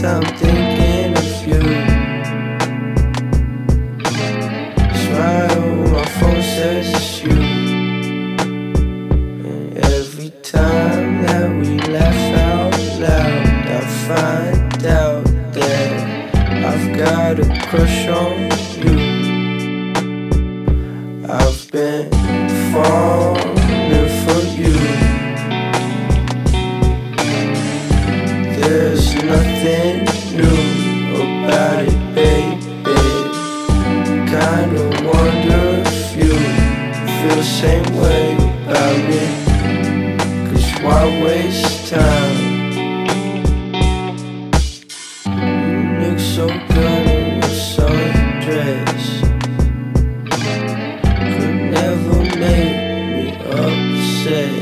time thinking of you. Smile my phone says it's you. And every time that we laugh out loud, I find out that I've got a crush on you. I've been falling nothing new about it, baby. Kinda wonder if you feel the same way about me. Cause why waste time? You look so good in your sundress. Could never make me upset.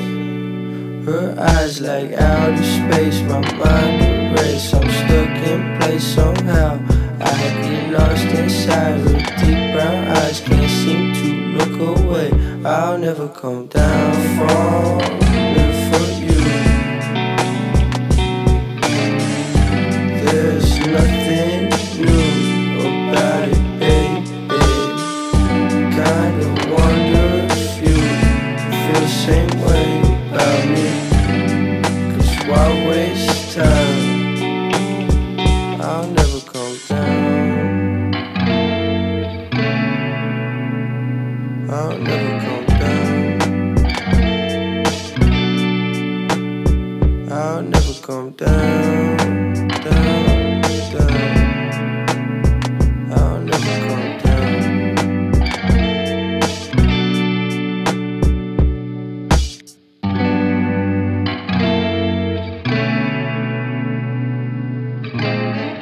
Her eyes like outer space, my mind I'm stuck in place somehow. I get lost inside with deep brown eyes. Can't seem to look away. I'll never come down from for you. There's nothing new about it, baby. Kinda wonder if you feel the same way about me. Cause why waste time? I'll never down. I'll never down. I'll never come down.